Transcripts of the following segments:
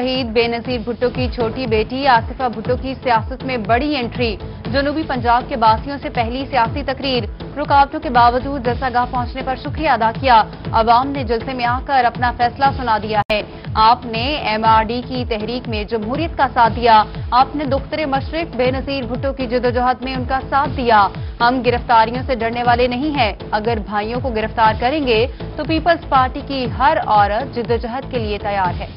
शहीद बेनजीर भुट्टो की छोटी बेटी आसिफा भुट्टो की सियासत में बड़ी एंट्री जनूबी पंजाब के बासियों से पहली सियासी तकरीर। रुकावटों के बावजूद जलसागाह पहुँचने पर शुक्रिया अदा किया। अवाम ने जलसे में आकर अपना फैसला सुना दिया है। आपने एमआरडी की तहरीक में जमहूरियत का साथ दिया। आपने दुख्तरे मशरक बेनजीर भुट्टो की जदोजहद में उनका साथ दिया। हम गिरफ्तारियों से डरने वाले नहीं हैं। अगर भाइयों को गिरफ़्तार करेंगे तो पीपल्स पार्टी की हर औरत जदोजहद के लिए तैयार है।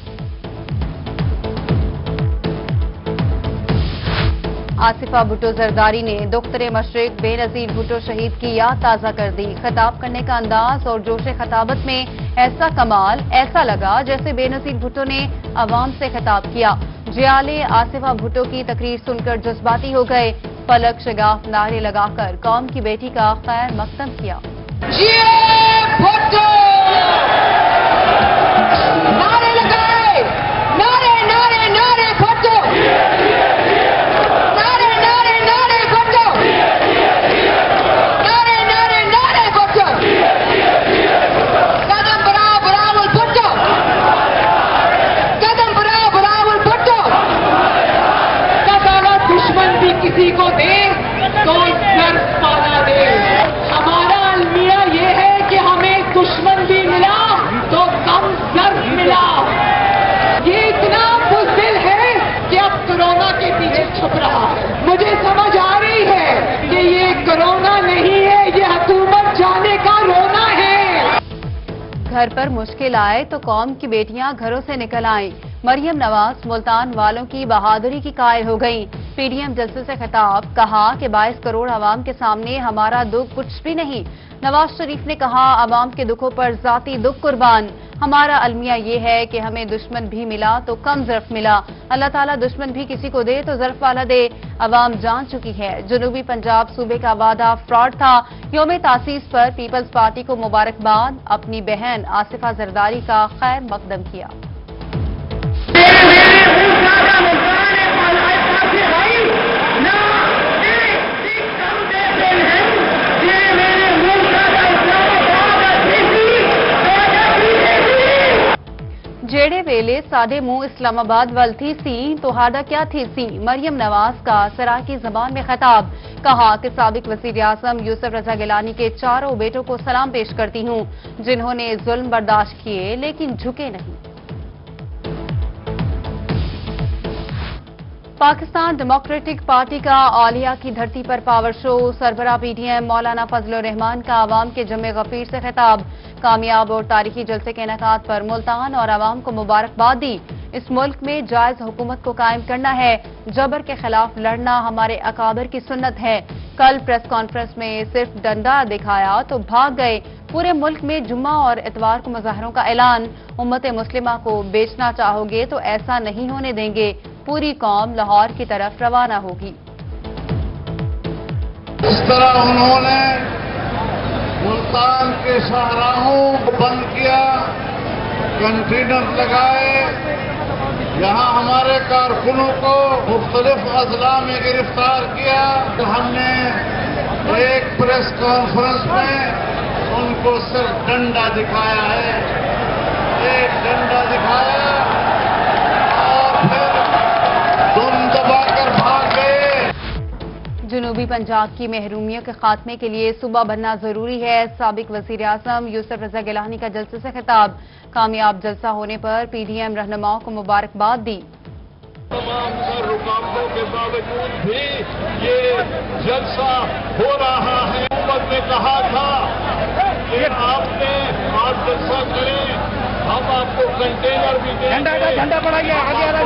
आसिफा भुट्टो जरदारी ने दुख्तरे मशरक, बेनजीर भुट्टो शहीद की याद ताज़ा कर दी। खिताब करने का अंदाज और जोश खताबत में ऐसा कमाल, ऐसा लगा जैसे बेनजीर भुट्टो ने अवाम से खिताब किया। जियाले आसिफा भुट्टो की तकरीर सुनकर जज्बाती हो गए। पलक शगाफ, नारे लगाकर कौम की बेटी का खैर मकदम किया। तो सर दे। हमारा अलमिया ये है कि हमें दुश्मन भी मिला तो कम जर्फ मिला। ये इतना बुजदिल है कि अब कोरोना के पीछे छुप रहा। मुझे समझ आ रही है कि ये कोरोना नहीं है, ये हुकूमत जाने का रोना है। घर पर मुश्किल आए तो कौम की बेटियाँ घरों से निकल आईं। मरियम नवाज़ मुल्तान वालों की बहादुरी की कायल हो गईं। पीडीएम जलसे से खिताब, कहा कि 22 करोड़ आवाम के सामने हमारा दुख कुछ भी नहीं। नवाज़ शरीफ ने कहा, आवाम के दुखों पर जाती दुख कुर्बान। हमारा अलमिया ये है कि हमें दुश्मन भी मिला तो कम जर्फ मिला। अल्लाह ताला दुश्मन भी किसी को दे तो जर्फ वाला दे। अवाम जान चुकी है। जनूबी पंजाब सूबे का वादा फ्रॉड था। योम तासीस पर पीपल्स पार्टी को मुबारकबाद। अपनी बहन आसिफा जरदारी का खैर मकदम किया। वेले साडे मुँह इस्लामाबाद वल थी सी, तोहाडा क्या थी सी? मरियम नवाज़ का सराकी जबान में खिताब। कहा कि सबक वज़ीर आज़म यूसफ रजा गिलानी के चारों बेटों को सलाम पेश करती हूँ, जिन्होंने जुल्म बर्दाश्त किए, लेकिन झुके नहीं। पाकिस्तान डेमोक्रेटिक पार्टी का आलिया की धरती पर पावर शो सरबरा पीडीएम मौलाना फजल रहमान का आवाम के जमे गफीर से खिताब। कामयाब और तारीखी जलसे के इनका पर मुल्तान और आवाम को मुबारकबाद। दी इस मुल्क में जायज़ हुकूमत को कायम करना है। जबर के खिलाफ लड़ना हमारे अकाबर की सुन्नत है। कल प्रेस कॉन्फ्रेंस में सिर्फ़ डंडा दिखाया तो भाग गए। पूरे मुल्क में जुम्मा और इतवार को मुजाहरों का ऐलान। उम्मत मुस्लिमा को बेचना चाहोगे तो ऐसा नहीं होने देंगे। पूरी कौम लाहौर की तरफ़ रवाना होगी। इस तरह उन्होंने मुल्तान के शाहराहों को बंद किया, कंटेनर लगाए। यहाँ हमारे कारकुनों को मुख्तलिफ़ अजला में गिरफ़्तार किया तो हमने एक प्रेस कॉन्फ्रेंस में उनको सिर्फ़ डंडा दिखाया है। एक डंडा दिखाया जनूबी पंजाब की महरूमियों के खात्मे के लिए सुबह बनना ज़रूरी है। सबक वज़ीर आज़म यूसुफ रजा गिलानी का जलसे से खिताब। कामयाब जलसा होने पर पीडीएम रहनुमाओं को मुबारकबाद दी। तमाम रुकावटों के बावजूद भी ये जलसा हो रहा है। हुकूमत ने कहा था कि आपने आप जलसा करें। हम आपको कंटेनर भी देंगे। झंडा झंडा बढ़ाइए आगे आ रहा है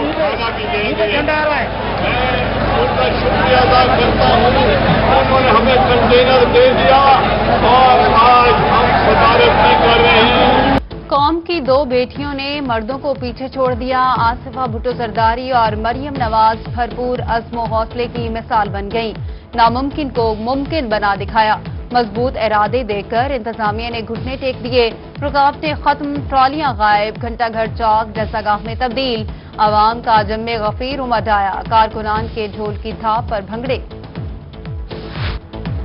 भी देंगे। झंडा आ रहा है। मैं उनका शुक्रिया अदा करता हूँ। उन्होंने हमें कंटेनर दे दिया और आज हम सदारत नहीं कर रहे हैं। कौम की दो बेटियों ने मर्दों को पीछे छोड़ दिया। आसिफा भुट्टो सरदारी और मरियम नवाज़ भरपूर अजमो हौसले की मिसाल बन गईं। नामुमकिन को मुमकिन बना दिखाया। मज़बूत इरादे देकर इंतजामिया ने घुटने टेक दिए। रुकावटें खत्म ट्रॉलियाँ गायब, घंटाघर चौक जैसागाह में तब्दील। आवाम का जम्मे गफीर उमड़ आया कारकुनान के ढोल की थाप पर भंगड़े।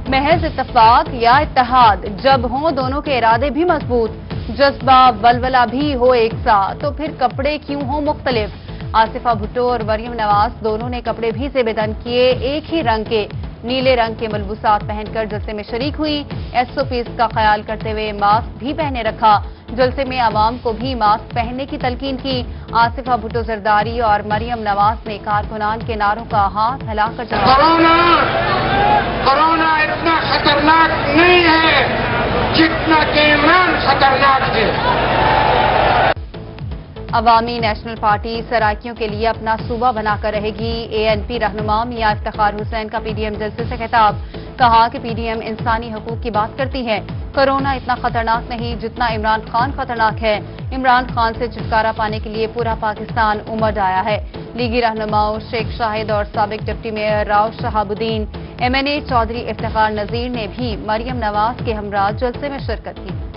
महज इतफाक या इत्तेहाद, जब हों दोनों के इरादे भी मज़बूत, जज्बा बलबला भी हो एक सा तो फिर कपड़े क्यों हो मुख्तलिफ़? आसिफा भुट्टो और मरियम नवाज़ दोनों ने कपड़े भी से बेदन किए एक ही रंग के। नीले रंग के मलबूसात पहनकर जलसे में शरीक हुई। एसओपीज का ख्याल करते हुए मास्क भी पहने रखा। जलसे में आवाम को भी मास्क पहनने की तलकीन की। आसिफा भुटो जरदारी और मरियम नवाज़ ने कारकुनान के नारों का हाथ हिलाकर जवाब कोरोना इतना खतरनाक नहीं है जितना कि खतरनाक है। अवामी नेशनल पार्टी सराइकियों के लिए अपना सूबा बनाकर रहेगी। एएनपी रहनुमा मियाँ इफ्तार हुसैन का पीडीएम जलसे से खिताब। कहा कि पीडीएम इंसानी हकूक की बात करती है। कोरोना इतना खतरनाक नहीं जितना इमरान खान खतरनाक है। इमरान खान से छुटकारा पाने के लिए पूरा पाकिस्तान उमड़ आया है। लीगी रहनुमाओं शेख शाहिद और सबक deputy mayor Rao Shahabuddin MNA Chaudhry Iftar Nazir ने भी मरियम नवाज़ के हमरा जलसे में शिरकत की।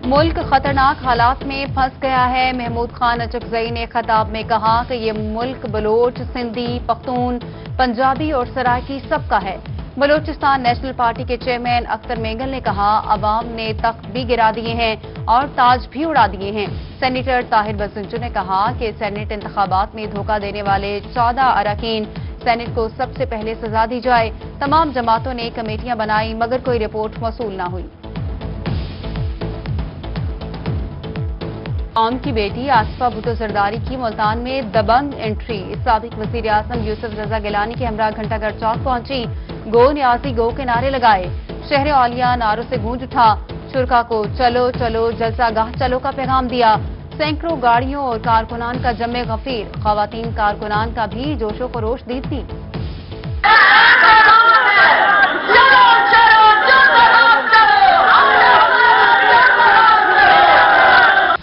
मुल्क खतरनाक हालात में फंस गया है। महमूद खान अचकजई ने खताब में कहा कि ये मुल्क बलोच, सिंधी, पख्तून, पंजाबी और सराकी सबका है। बलोचिस्तान नेशनल पार्टी के चेयरमैन अख्तर मेंगल ने कहा अवाम ने तख्त भी गिरा दिए हैं और ताज भी उड़ा दिए हैं। सेनेटर ताहिर बसंजू ने कहा कि सेनेट इंतबात में धोखा देने वाले चौदह अरकान सेनेट को सबसे पहले सजा दी जाए। तमाम जमातों ने कमेटियाँ बनाई, मगर कोई रिपोर्ट वसूल न हुई। कौम की बेटी आसफा भुटो जरदारी की मुल्तान में दबंग एंट्री। सबक वज़ीर आज़म यूसुफ रजा गिलानी के हमरा घंटाघर चौक पहुँची। गो न्यासी गो के नारे लगाए। शहर औलिया नारों से गूंज उठा। शुरा को, चलो चलो जलसा गाह चलो का पैगाम दिया। सैकड़ों गाड़ियों और कारकुनान का जमे गफीर। खातन कारकुनान का भी जोशो खरोश दी थी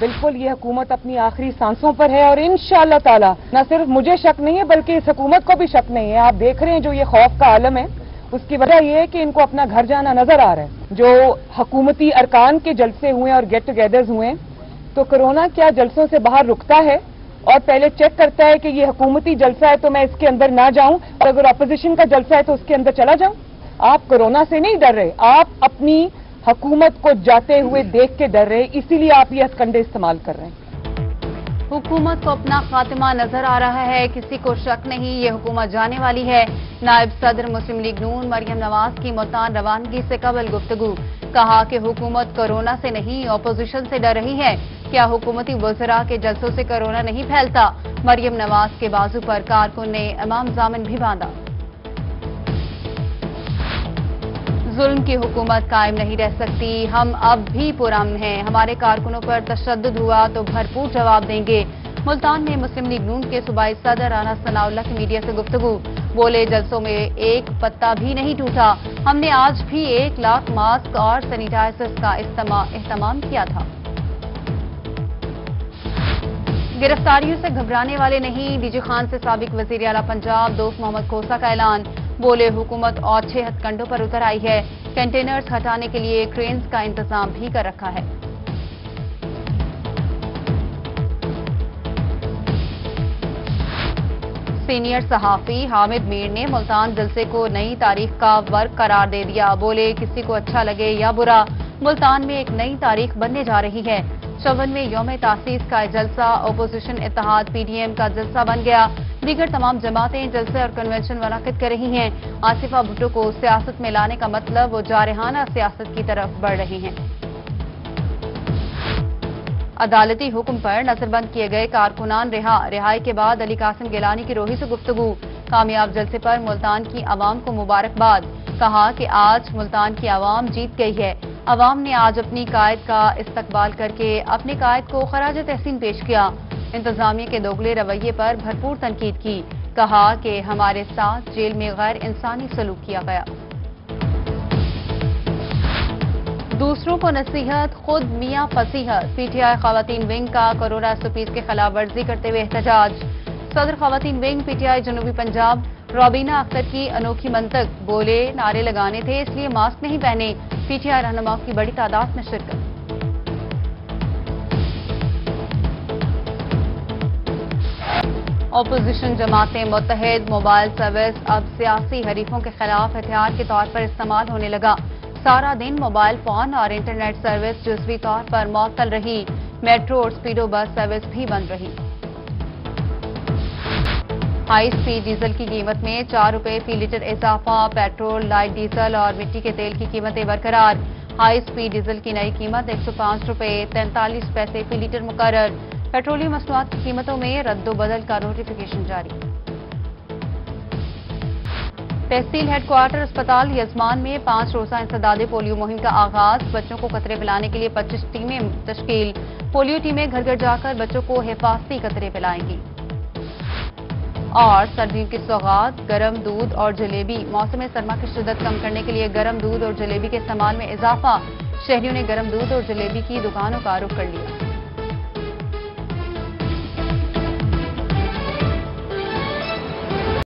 बिल्कुल, ये हुकूमत अपनी आखिरी सांसों पर है और इन ताला, न सिर्फ़ मुझे शक नहीं है, बल्कि इस हुकूमत को भी शक नहीं है। आप देख रहे हैं जो ये खौफ का आलम है, उसकी वजह यह है कि इनको अपना घर जाना नज़र आ रहा है। जो हकूमती अरकान के जलसे हुए और गेट टुगेदर्स हुए तो कोरोना क्या जलसों से बाहर रुकता है? और पहले चेक करता है कि ये हकूमती जलसा है तो मैं इसके अंदर ना जाऊँ, और अगर अपोजिशन का जलसा है तो उसके अंदर चला जाऊँ? आप कोरोना से नहीं डर रहे। आप अपनी हुकूमत को जाते हुए देख के डर रहे इसीलिए आप ये हथकंडे इस्तेमाल कर रहे हैं। हुकूमत को अपना खात्मा नज़र आ रहा है, किसी को शक नहीं, ये हुकूमत जाने वाली है। नायब सदर मुस्लिम लीग नून मरियम नवाज़ की मुल्तान रवानगी से कबल गुफ्तगु। कहा कि हुकूमत कोरोना से नहीं अपोजिशन से डर रही है। क्या हुकूमती वजरा के जलसों से कोरोना नहीं फैलता? मरियम नवाज़ के बाजू पर कारकुन ने इमाम जामिन भी बांधा। जुल्म की हुकूमत कायम नहीं रह सकती। हम अब भी पुरम हैं। हमारे कारकुनों पर तशद हुआ तो भरपूर जवाब देंगे। मुल्तान में मुस्लिम लीग नून के सूबाई सदर राना सनाउल्ला की मीडिया से गुफ्तगु। बोले, जलसों में एक पत्ता भी नहीं टूटा। हमने आज भी एक लाख मास्क और सैनिटाइजर्स का इस्तेमाल किया था। गिरफ्तारियों से घबराने वाले नहीं डीजी खान से सबक वज़ीर अला पंजाब, दोस्त मोहम्मद कोसा का ऐलान। बोले हुकूमत और छह हथकंडों पर उतर आई है। कंटेनर्स हटाने के लिए क्रेन्स का इंतज़ाम भी कर रखा है। सीनियर सहाफी हामिद मीर ने मुल्तान जलसे को नई तारीख का वर्क करार दे दिया। बोले, किसी को अच्छा लगे या बुरा, मुल्तान में एक नई तारीख बनने जा रही है। चौवन में योम तासीस का जलसा अपोजिशन इतिहाद पीडीएम का जलसा बन गया। दीगर तमाम जमातें जलसे और कन्वेंशन मुनद कर रही हैं। आसिफा भुट्टो को सियासत में लाने का मतलब वो जारहाना सियासत की तरफ़ बढ़ रही हैं। अदालती हुक्म पर नजरबंद किए गए कारकुनान रिहा, रिहाई के बाद अली कासिम गिलानी की रोही से गुफ्तगु। कामयाब जलसे पर मुल्तान की आवाम को मुबारकबाद। कहा कि आज मुल्तान की आवाम जीत गई है। अवाम ने आज अपनी कायद का इस्तकबाल करके अपने कायद को खराज तहसीन पेश किया। इंतजामिया के दोगले रवैये पर भरपूर तनकीद की। कहा कि हमारे साथ जेल में गैर इंसानी सलूक किया गया। दूसरों को नसीहत, खुद मियाँ फसीहत पीटीआई खातन विंग का कोरोना एसओपीज के खिलाफ वर्जी करते हुए एहतजाज। सदर खातन विंग, पीटीआई जनूबी पंजाब, रोबीना अख्तर की अनोखी मंतक। बोले, नारे लगाने थे, इसलिए मास्क नहीं पहने। पीटीआई रहनुमाओं की बड़ी तादाद में शिरकत। अपोजिशन जमातें मुतहद मोबाइल सर्विस, अब सियासी हरीफों के खिलाफ हथियार के तौर पर इस्तेमाल होने लगा। सारा दिन मोबाइल फ़ोन और इंटरनेट सर्विस जजवी तौर पर मअतल रही। मेट्रो और स्पीडो बस सर्विस भी बंद रही। हाई स्पीड डीजल की कीमत में चार रुपए फ़ी लीटर इजाफा, पेट्रोल, लाइट डीजल और मिट्टी के तेल की कीमतें बरकरार। हाई स्पीड डीजल की नई कीमत एक सौ पाँच रुपए, तैंतालीस पैसे फ़ी लीटर मुकर पेट्रोलियम मसनूआत की कीमतों में रद्दोबदल का नोटिफिकेशन जारी। तहसील हेडक्वार्टर अस्पताल यजमान में पाँच रोजा इंसदाद पोलियो मुहिम का आगाज़। बच्चों को कतरे पिलाने के लिए 25 टीमें तश्कील पोलियो टीमें घर घर जाकर बच्चों को हिफाजती कतरे पिलाएँगी। और सर्दियों की सौगात गर्म दूध और जलेबी। मौसम सरमा की शिदत कम करने के लिए गर्म दूध और जलेबी के इस्तेमाल में इजाफा। शहरियों ने गर्म दूध और जलेबी की दुकानों का रुख कर लिया।